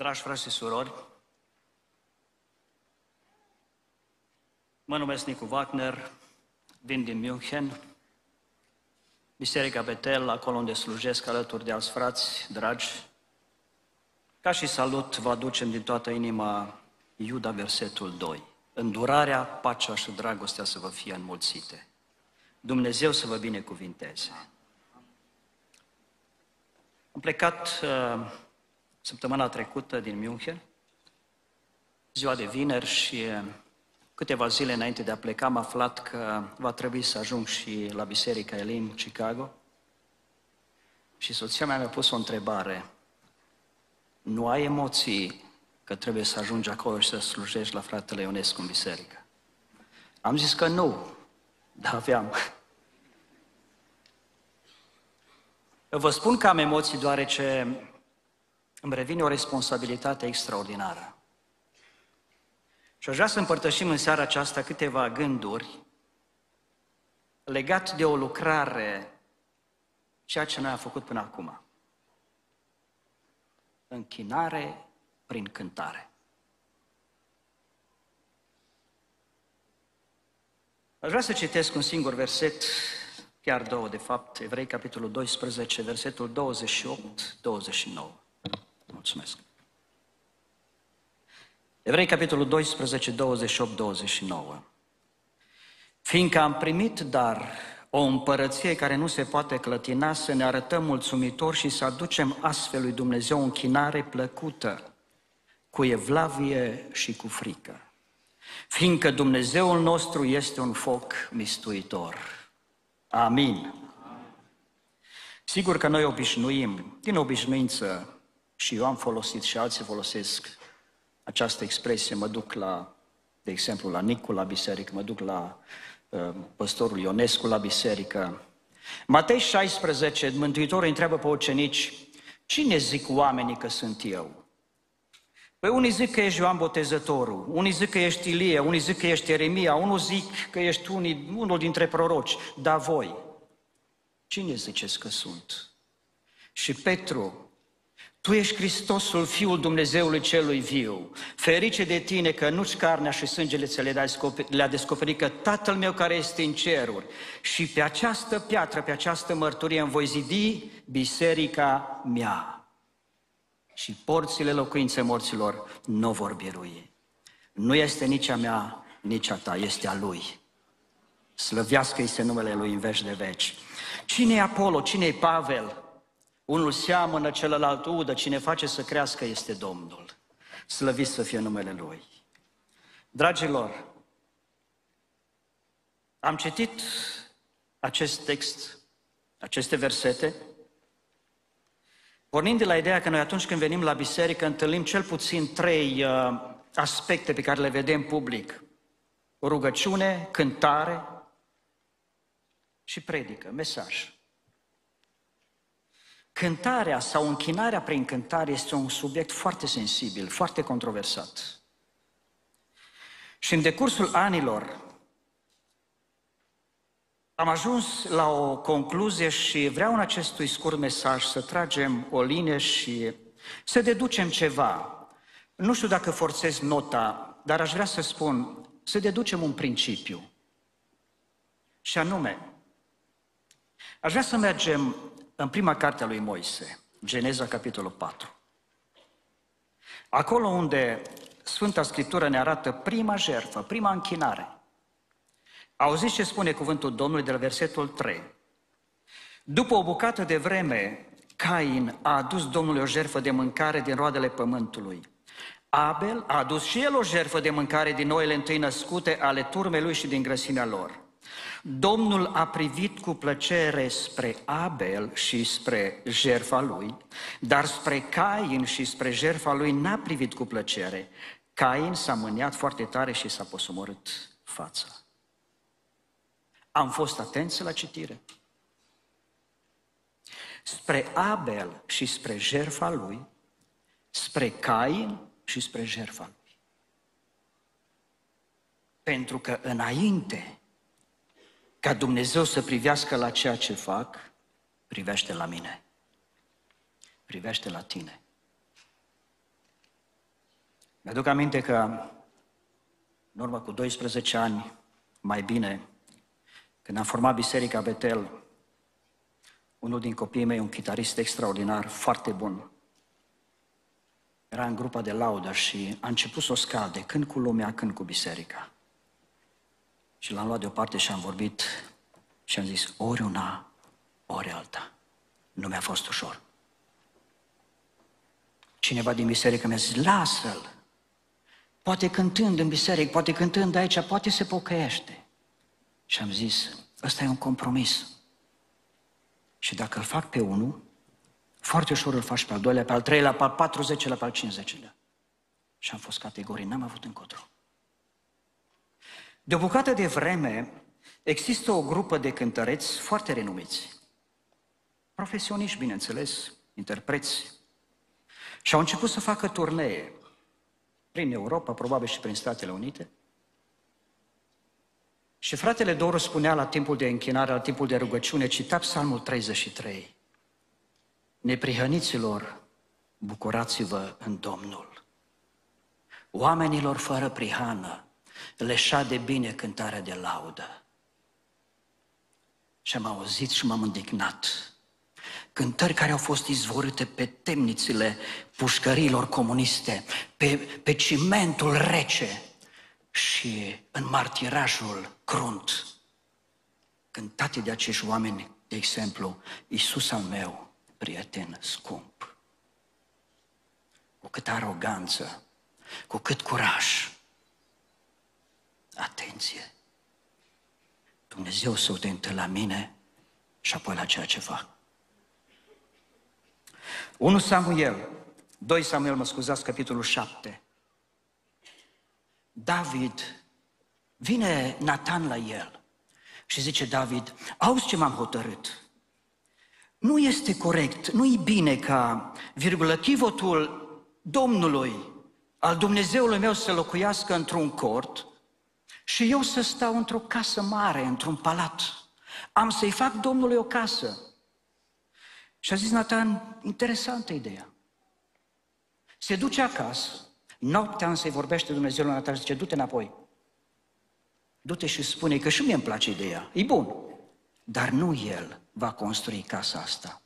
Dragi frați și surori, mă numesc Nicu Wagner, vin din München, Biserica Betel, acolo unde slujesc alături de alți frați dragi. Ca și salut vă aducem din toată inima Iuda, versetul 2. Îndurarea, pacea și dragostea să vă fie înmulțite. Dumnezeu să vă binecuvinteze. Am plecat uh, săptămâna trecută din München, ziua de vineri și uh, câteva zile înainte de a pleca am aflat că va trebui să ajung și la Biserica Elim, Chicago. Și soția mea mi-a pus o întrebare. Nu ai emoții că trebuie să ajungi acolo și să slujești la fratele Ionescu în biserică? Am zis că nu, dar aveam. Vă spun că am emoții deoarece îmi revine o responsabilitate extraordinară. Și aș vrea să împărtășim în seara aceasta câteva gânduri legat de o lucrare, ceea ce noi am făcut până acum. Închinare prin cântare. Aș vrea să citesc un singur verset, chiar două de fapt, Evrei capitolul 12, versetul 28-29. Mulțumesc. Evrei, capitolul 12, 28, 29. Fiindcă am primit dar o împărăție care nu se poate clătina, să ne arătăm mulțumitori și să aducem astfel lui Dumnezeu o închinare plăcută, cu evlavie și cu frică. Fiindcă Dumnezeul nostru este un foc mistuitor. Amin. Sigur că noi obișnuim, din obișnuință, și eu am folosit și alții folosesc această expresie, mă duc la, de exemplu, la Nicu la biserică, mă duc la uh, păstorul Ionescu la biserică. Matei 16, Mântuitorul întreabă pe ucenici, cine zic oamenii că sunt eu? Păi unii zic că ești Ioan Botezătorul, unii zic că ești Ilie, unii zic că ești Eremia, unul zic că ești unii, unul dintre proroci, dar voi, cine ziceți că sunt? Și Petru tu ești Hristosul, Fiul Dumnezeului celui viu. Ferice de tine că nu-ți carnea și sângele ți le-a descoperit că Tatăl meu care este în ceruri. Și pe această piatră, pe această mărturie îmi voi zidi biserica mea. Și porțile locuinței morților nu vor birui. Nu este nici a mea, nici a ta, este a Lui. Slăvească este numele Lui în veci de veci. Cine e Apollo? Cine e Pavel? Unul seamănă, celălalt udă, cine face să crească este Domnul. Slăvit să fie numele Lui. Dragilor, am citit acest text, aceste versete, pornind de la ideea că noi atunci când venim la biserică întâlnim cel puțin trei uh, aspecte pe care le vedem public. Rugăciune, cântare și predică, mesaj. Cântarea sau închinarea prin cântare este un subiect foarte sensibil, foarte controversat. Și în decursul anilor am ajuns la o concluzie și vreau în acestui scurt mesaj să tragem o linie și să deducem ceva. Nu știu dacă forțez nota, dar aș vrea să spun, să deducem un principiu. Și anume, aș vrea să mergem în prima carte a lui Moise, Geneza, capitolul 4. Acolo unde Sfânta Scriptură ne arată prima jertfă, prima închinare. Auziți ce spune cuvântul Domnului de la versetul 3. După o bucată de vreme, Cain a adus Domnului o jertfă de mâncare din roadele pământului. Abel a adus și el o jertfă de mâncare din noile întâi născute ale turmei lui și din grăsimea lor. Domnul a privit cu plăcere spre Abel și spre jerfa lui, dar spre Cain și spre jerfa lui n-a privit cu plăcere. Cain s-a mâniat foarte tare și s-a posomorât fața. Am fost atenți la citire. Spre Abel și spre jerfa lui, spre Cain și spre jerfa lui. Pentru că înainte ca Dumnezeu să privească la ceea ce fac, privește la mine. Privește la tine. Mi-aduc aminte că în urmă cu 12 ani, mai bine, când am format Biserica Betel, unul din copiii mei, un chitarist extraordinar, foarte bun, era în grupa de laudă și a început să o scade, când cu lumea, când cu biserica. Și l-am luat deoparte și am vorbit și am zis, ori una, ori alta. Nu mi-a fost ușor. Cineva din biserică mi-a zis, lasă-l. Poate cântând în biserică, poate cântând aici, poate se pocăiește. Și am zis, ăsta e un compromis. Și dacă îl fac pe unul, foarte ușor îl faci pe al doilea, pe al treilea, pe al patruzecilea, pe al cincizecilea. Și am fost categorii, n-am avut încotro. De o bucată de vreme, există o grupă de cântăreți foarte renumiți. Profesioniști, bineînțeles, interpreți. Și au început să facă turnee prin Europa, probabil și prin Statele Unite. Și fratele Doru spunea la timpul de închinare, la timpul de rugăciune, cita Psalmul 33. Neprihăniților, bucurați-vă în Domnul. Oamenilor fără prihană, le de bine cântarea de laudă. Și am auzit și m-am indignat. Cântări care au fost izvorâte pe temnițele pușcărilor comuniste, pe, pe cimentul rece și în martirajul crunt. Cântate de acești oameni, de exemplu, Iisus al meu, prieten scump. Cu cât aroganță, cu cât curaj. Atenție! Dumnezeu să uită la mine și apoi la ceea ce fac. 1 Samuel, 2 Samuel, mă scuzați, capitolul 7. David, vine Nathan la el și zice David, auzi ce m-am hotărât. Nu este corect, nu e bine ca, virgulă, chivotul Domnului, al Dumnezeului meu să locuiască într-un cort și eu să stau într-o casă mare, într-un palat. Am să-i fac Domnului o casă. Și a zis Nathan, interesantă ideea. Se duce acasă, noaptea însă îi vorbește Dumnezeu lui Nathan și zice, du-te înapoi. Du-te și spune că și mie îmi place ideea, e bun. Dar nu el va construi casa asta,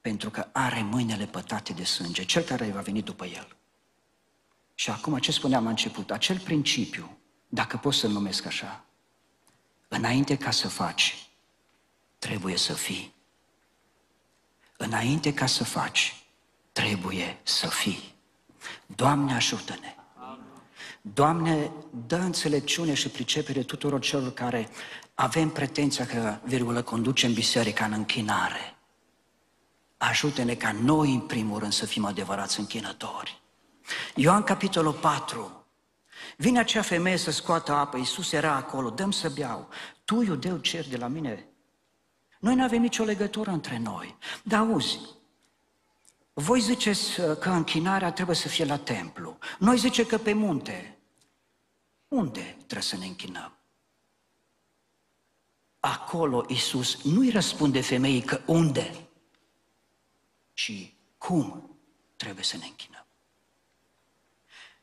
pentru că are mâinile pătate de sânge, cel care va veni după el. Și acum ce spuneam la început, acel principiu, dacă pot să-l numesc așa, înainte ca să faci, trebuie să fii. Înainte ca să faci, trebuie să fii. Doamne ajută-ne! Doamne, dă înțelepciune și pricepere tuturor celor care avem pretenția că, virgulă, conducem biserica în închinare. Ajută-ne ca noi, în primul rând, să fim adevărați închinători. Ioan, capitolul 4. Vine acea femeie să scoată apă, Iisus era acolo, dăm să beau. Tu, iudeu, cer de la mine? Noi nu avem nicio legătură între noi. Dar auzi, voi ziceți uh, că închinarea trebuie să fie la templu. Noi zice că pe munte. Unde trebuie să ne închinăm? Acolo Iisus nu-i răspunde femeii că unde, ci cum trebuie să ne închinăm.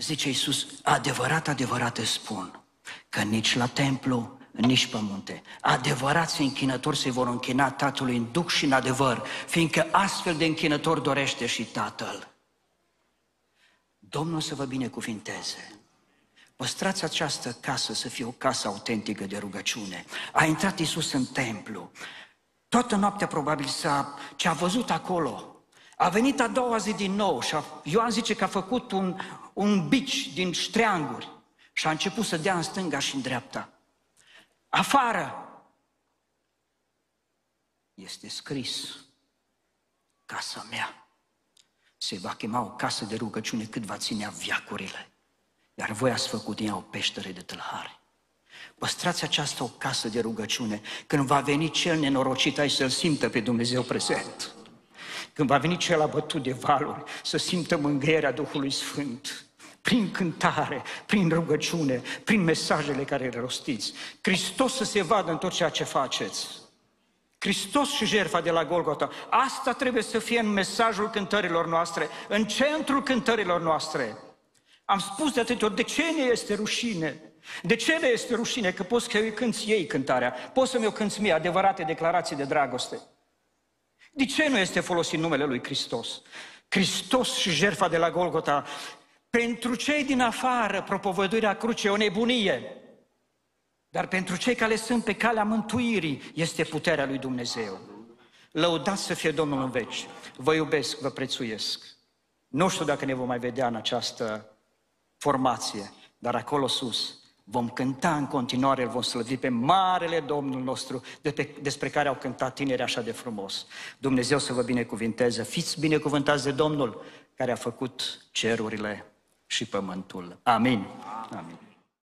Zice Iisus, adevărat, adevărat îți spun că nici la templu, nici pe munte. Adevărați închinători se vor închina Tatălui în duc și în adevăr, fiindcă astfel de închinători dorește și Tatăl. Domnul să vă binecuvinteze. Păstrați această casă să fie o casă autentică de rugăciune. A intrat Isus în templu. Toată noaptea probabil s-a, ce a văzut acolo. A venit a doua zi din nou și a, Ioan zice că a făcut un, un bici din ștreanguri și a început să dea în stânga și în dreapta. Afară este scris casa mea se va chema o casă de rugăciune cât va ținea viacurile. Iar voi ați făcut din ea o peștere de tâlhare. Păstrați această o casă de rugăciune. Când va veni cel nenorocit aici să-L simtă pe Dumnezeu prezent. Când va veni cel abătut de valuri, să simtă mângâierea Duhului Sfânt prin cântare, prin rugăciune, prin mesajele care le rostiți. Hristos să se vadă în tot ceea ce faceți. Hristos și jertfa de la Golgota. Asta trebuie să fie în mesajul cântărilor noastre, în centrul cântărilor noastre. Am spus de atâtea ori, de ce ne este rușine? De ce ne este rușine? Că poți că îi cânți ei cântarea, poți să-mi o cânți mie adevărate declarații de dragoste. De ce nu este folosit numele lui Hristos? Hristos și jertfa de la Golgota, pentru cei din afară, propovăduirea crucii e o nebunie. Dar pentru cei care sunt pe calea mântuirii, este puterea lui Dumnezeu. Lăudați să fie Domnul în veci. Vă iubesc, vă prețuiesc. Nu știu dacă ne vom mai vedea în această formație, dar acolo sus vom cânta în continuare, îl vom slăvi pe Marele Domnul nostru, despre care au cântat tineri așa de frumos. Dumnezeu să vă binecuvinteze. Fiți binecuvântați de Domnul care a făcut cerurile și pământul. Amin. Amin.